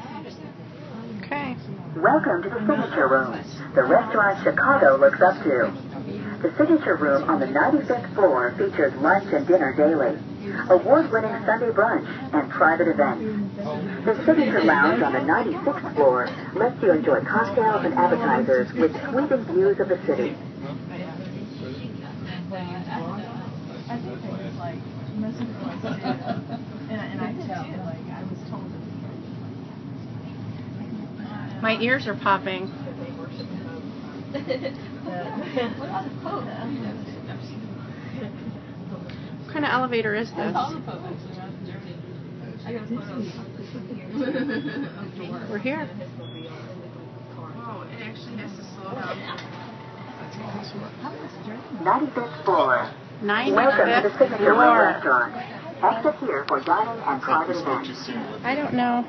Okay. Welcome to the Signature Room, the restaurant Chicago looks up to. The Signature Room on the 95th floor features lunch and dinner daily, award-winning Sunday brunch, and private events. The Signature Lounge on the 96th floor lets you enjoy cocktails and appetizers with sweeping views of the city. My ears are popping. That they worship the Pope. What about the Pope? What kind of elevator is this? All the Pope actually around in Germany. I got a photo. We're here. Oh, it actually has to slow down. 95th floor. Ninety Welcome to the fifth Signature Room floor. restaurant. Exit here for dining and private events. I don't know.